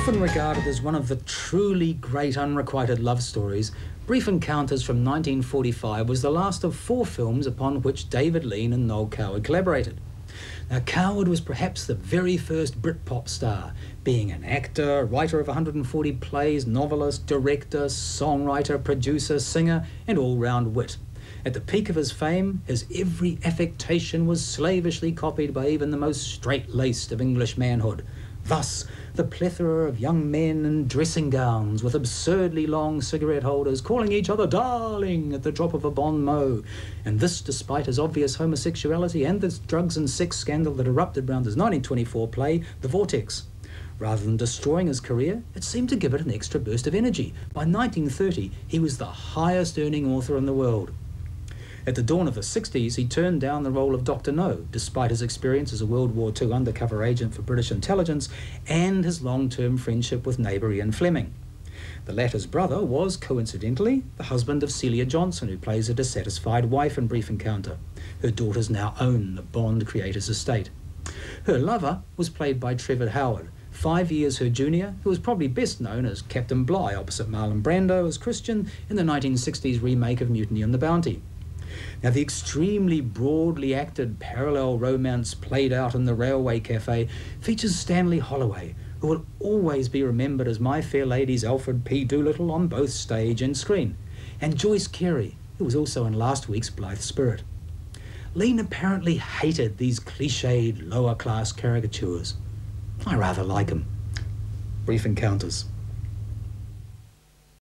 Often regarded as one of the truly great unrequited love stories, Brief Encounters from 1945 was the last of four films upon which David Lean and Noel Coward collaborated. Now, Coward was perhaps the very first Britpop star, being an actor, writer of 140 plays, novelist, director, songwriter, producer, singer, and all round wit. At the peak of his fame, his every affectation was slavishly copied by even the most straight laced of English manhood. Thus, the plethora of young men in dressing gowns with absurdly long cigarette holders calling each other darling at the drop of a bon mot. And this despite his obvious homosexuality and the drugs and sex scandal that erupted around his 1924 play, The Vortex. Rather than destroying his career, it seemed to give it an extra burst of energy. By 1930, he was the highest earning author in the world. At the dawn of the 60s, he turned down the role of Dr. No, despite his experience as a World War II undercover agent for British intelligence and his long term friendship with neighbour Ian Fleming. The latter's brother was, coincidentally, the husband of Celia Johnson, who plays a dissatisfied wife in Brief Encounter. Her daughters now own the Bond creator's estate. Her lover was played by Trevor Howard, five years her junior, who was probably best known as Captain Bligh opposite Marlon Brando as Christian in the 1960s remake of Mutiny on the Bounty. Now, the extremely broadly acted parallel romance played out in the Railway Cafe features Stanley Holloway, who will always be remembered as My Fair Lady's Alfred P. Doolittle on both stage and screen, and Joyce Carey, who was also in last week's Blithe Spirit. Lean apparently hated these cliched lower class caricatures. I rather like them. Brief encounters.